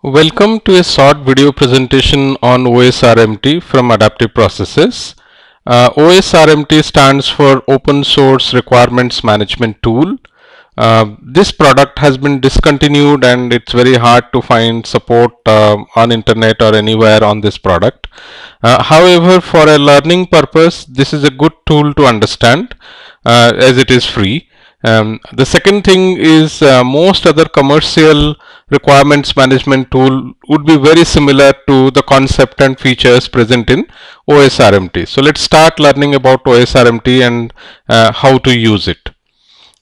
Welcome to a short video presentation on OSRMT from Adaptive Processes. Uh, OSRMT stands for Open Source Requirements Management Tool. Uh, this product has been discontinued and it's very hard to find support uh, on internet or anywhere on this product. Uh, however, for a learning purpose, this is a good tool to understand uh, as it is free. Um, the second thing is uh, most other commercial requirements management tool would be very similar to the concept and features present in OSRMT. So let's start learning about OSRMT and uh, how to use it.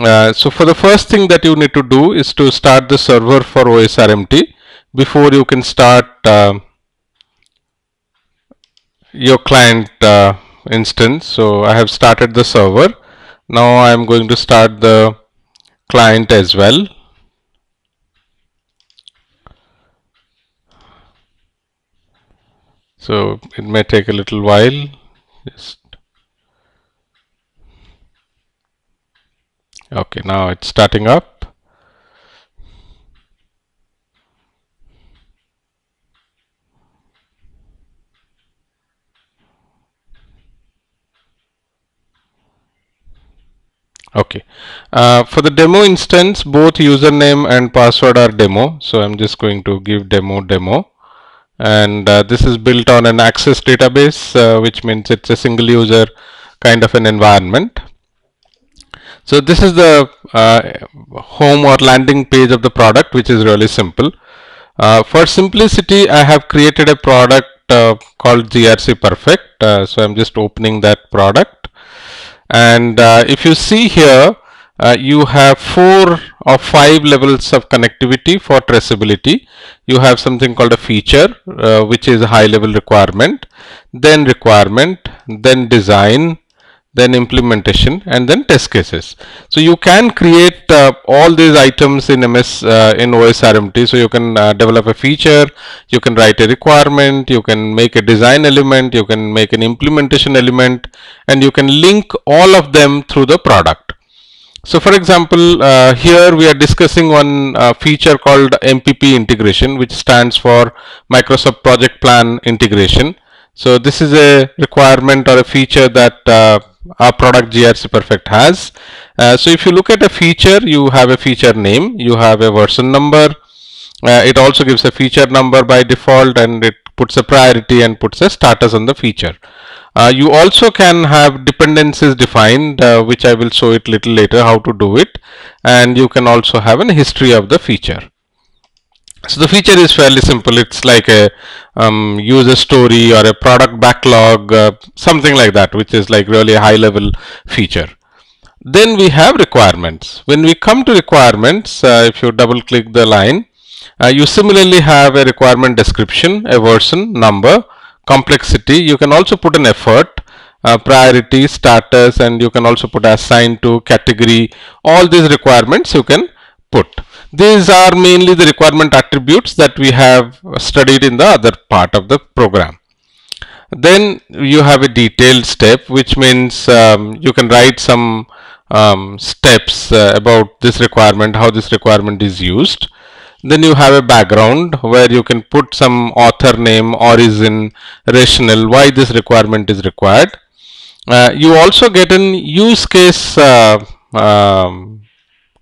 Uh, so for the first thing that you need to do is to start the server for OSRMT before you can start uh, your client uh, instance. So I have started the server now I am going to start the client as well. So it may take a little while. Just okay now it's starting up okay. Uh, for the demo instance both username and password are demo. So I'm just going to give demo demo. And uh, this is built on an access database uh, which means it's a single user kind of an environment. So this is the uh, home or landing page of the product which is really simple. Uh, for simplicity I have created a product uh, called GRC Perfect. So I'm just opening that product and uh, if you see here uh, you have four or five levels of connectivity for traceability. You have something called a feature uh, which is a high level requirement then requirement then design then implementation and then test cases. So you can create uh, all these items in MS uh, in OSRMT. So you can uh, develop a feature, you can write a requirement, you can make a design element, you can make an implementation element and you can link all of them through the product. So for example, uh, here we are discussing one uh, feature called MPP integration which stands for Microsoft Project Plan Integration. So this is a requirement or a feature that uh, our product GRC Perfect has. Uh, so if you look at a feature, you have a feature name, you have a version number. Uh, it also gives a feature number by default and it puts a priority and puts a status on the feature. Uh, you also can have dependencies defined, uh, which I will show it little later how to do it. And you can also have a history of the feature. So the feature is fairly simple. It's like a um, user story or a product backlog, uh, something like that, which is like really a high level feature. Then we have requirements. When we come to requirements, uh, if you double click the line, uh, you similarly have a requirement description, a version, number, complexity. You can also put an effort, uh, priority, status, and you can also put assigned to category. All these requirements you can put. These are mainly the requirement attributes that we have studied in the other part of the program. Then you have a detailed step which means um, you can write some um, steps uh, about this requirement, how this requirement is used. Then you have a background where you can put some author name, origin, rationale, why this requirement is required. Uh, you also get an use case uh, um,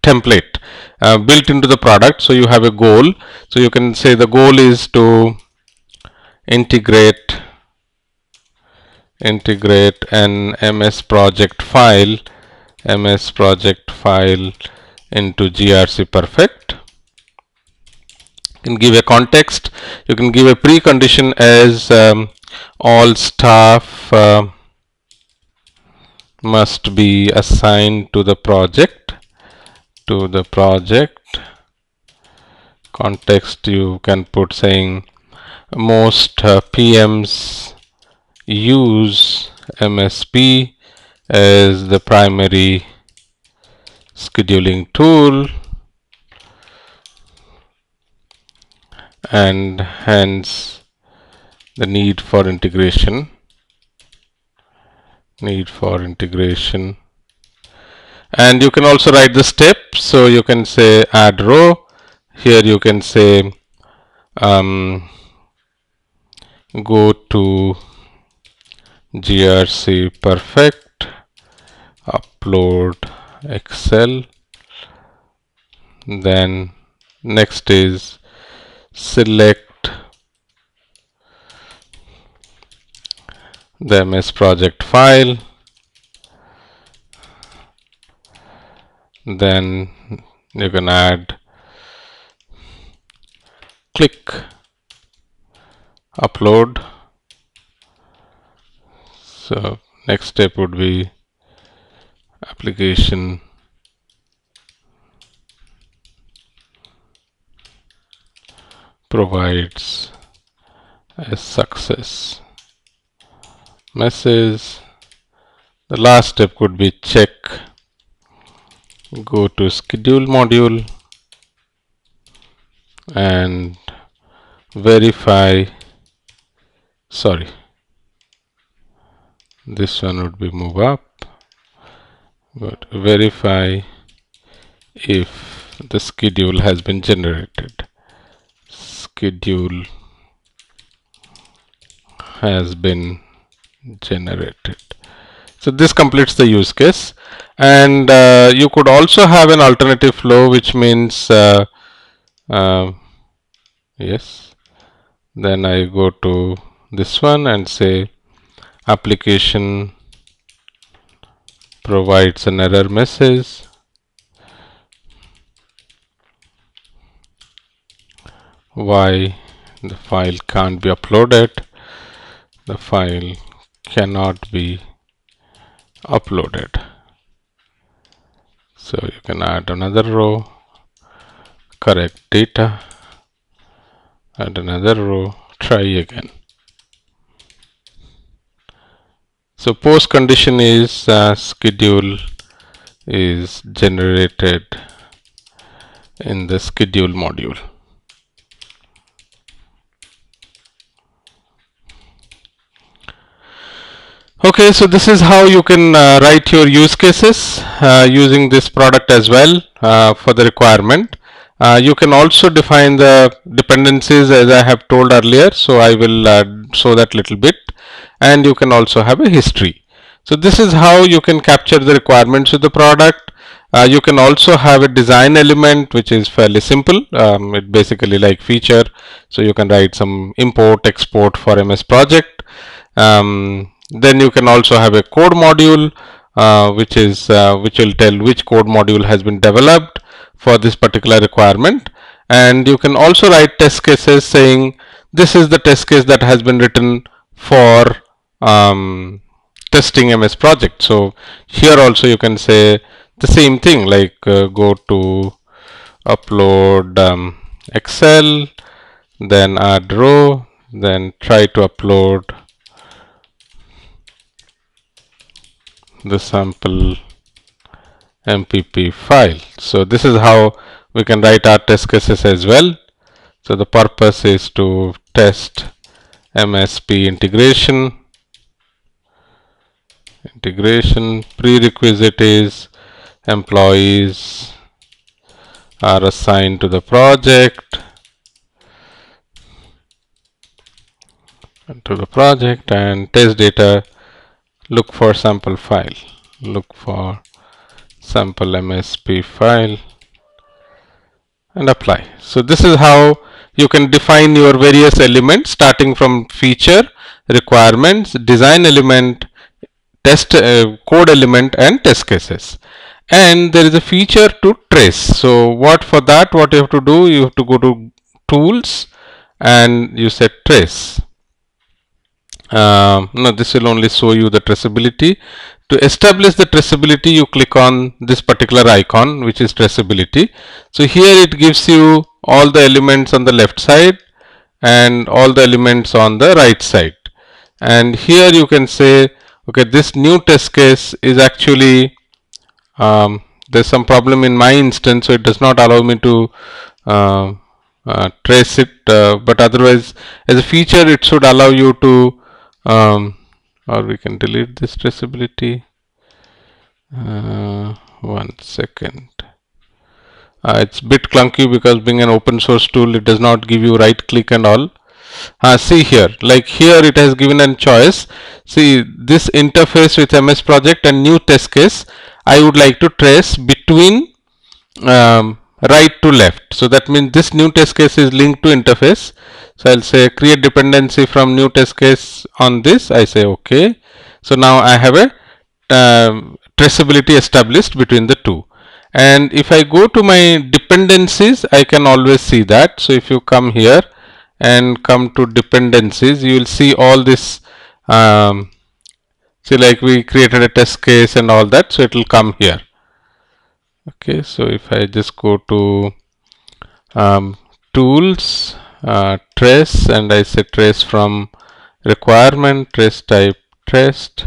template uh, built into the product. So you have a goal. So you can say the goal is to integrate integrate an ms project file ms project file into grc perfect. You can give a context. You can give a precondition as um, all staff uh, must be assigned to the project to the project. Context you can put saying most uh, PMs use MSP as the primary scheduling tool. And hence the need for integration. Need for integration and you can also write the steps so you can say add row. Here you can say um, go to grc perfect upload excel. Then next is select the ms project file then you can add click upload. So next step would be application. Provides a success. Message. The last step could be check go to schedule module and verify sorry this one would be move up but verify if the schedule has been generated. Schedule has been generated so this completes the use case. And uh, you could also have an alternative flow which means uh, uh, yes. Then I go to this one and say application provides an error message. Why the file can't be uploaded? The file cannot be uploaded. So you can add another row correct data add another row try again. So post condition is uh, schedule is generated in the schedule module Okay, so this is how you can uh, write your use cases uh, using this product as well uh, for the requirement. Uh, you can also define the dependencies as I have told earlier, so I will uh, show that little bit and you can also have a history. So this is how you can capture the requirements of the product. Uh, you can also have a design element which is fairly simple. Um, it basically like feature. So you can write some import export for MS project. Um, then you can also have a code module uh, which is uh, which will tell which code module has been developed for this particular requirement. And you can also write test cases saying this is the test case that has been written for um, testing MS project. So here also you can say the same thing like uh, go to upload um, Excel then add row then try to upload the sample MPP file. So this is how we can write our test cases as well. So the purpose is to test MSP integration. Integration prerequisite is employees are assigned to the project to the project and test data look for sample file. Look for sample msp file and apply. So this is how you can define your various elements starting from feature requirements design element test uh, code element and test cases. And there is a feature to trace. So what for that? What you have to do? You have to go to tools and you set trace uh, no this will only show you the traceability. To establish the traceability you click on this particular icon which is traceability. So here it gives you all the elements on the left side and all the elements on the right side. And here you can say okay this new test case is actually um, there's some problem in my instance so it does not allow me to uh, uh, trace it uh, but otherwise as a feature it should allow you to um, or we can delete this traceability. Uh, one second. Uh, it's bit clunky because being an open source tool it does not give you right click and all. Uh, see here like here it has given a choice. See this interface with ms project and new test case i would like to trace between um, right to left. So that means this new test case is linked to interface. So i'll say create dependency from new test case on this. I say okay. So now i have a um, traceability established between the two. And if i go to my dependencies i can always see that. So if you come here and come to dependencies you will see all this um, see like we created a test case and all that. So it will come here okay so if I just go to um, tools uh, trace and I say trace from requirement trace type traced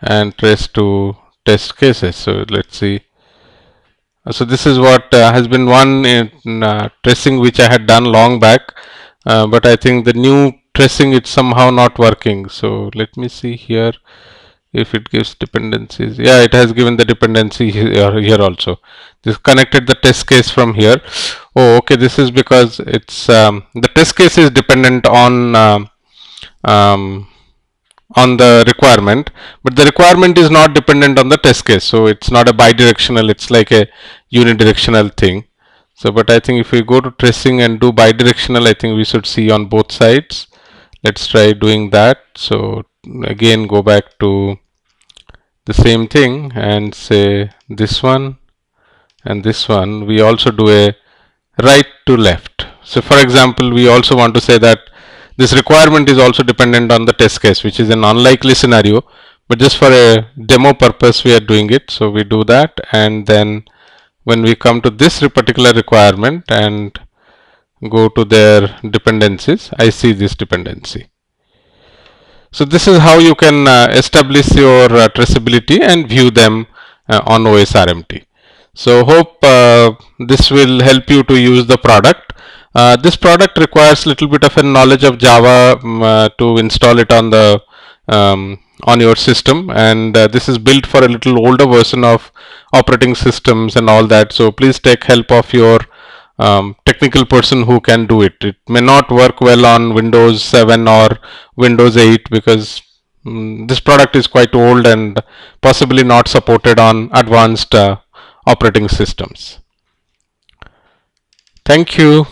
and trace to test cases. So let's see. So this is what uh, has been one in, uh, tracing which I had done long back uh, but I think the new tracing it's somehow not working. So let me see here if it gives dependencies. Yeah it has given the dependency here, here also. This connected the test case from here. Oh okay this is because it's um, the test case is dependent on um, um on the requirement but the requirement is not dependent on the test case. So it's not a bidirectional it's like a unidirectional thing. So but I think if we go to tracing and do bidirectional I think we should see on both sides. Let's try doing that. So again go back to the same thing and say this one and this one we also do a right to left so for example we also want to say that this requirement is also dependent on the test case, which is an unlikely scenario, but just for a demo purpose, we are doing it. So we do that. And then when we come to this particular requirement and go to their dependencies, I see this dependency. So this is how you can uh, establish your uh, traceability and view them uh, on OSRMT. So hope uh, this will help you to use the product. Uh, this product requires little bit of a knowledge of Java um, uh, to install it on the um, on your system and this is built for a little older version of operating systems and all that so please take help of your um, technical person who can do it. It may not work well on Windows 7 or Windows 8 because um, this product is quite old and possibly not supported on advanced uh, operating systems. Thank you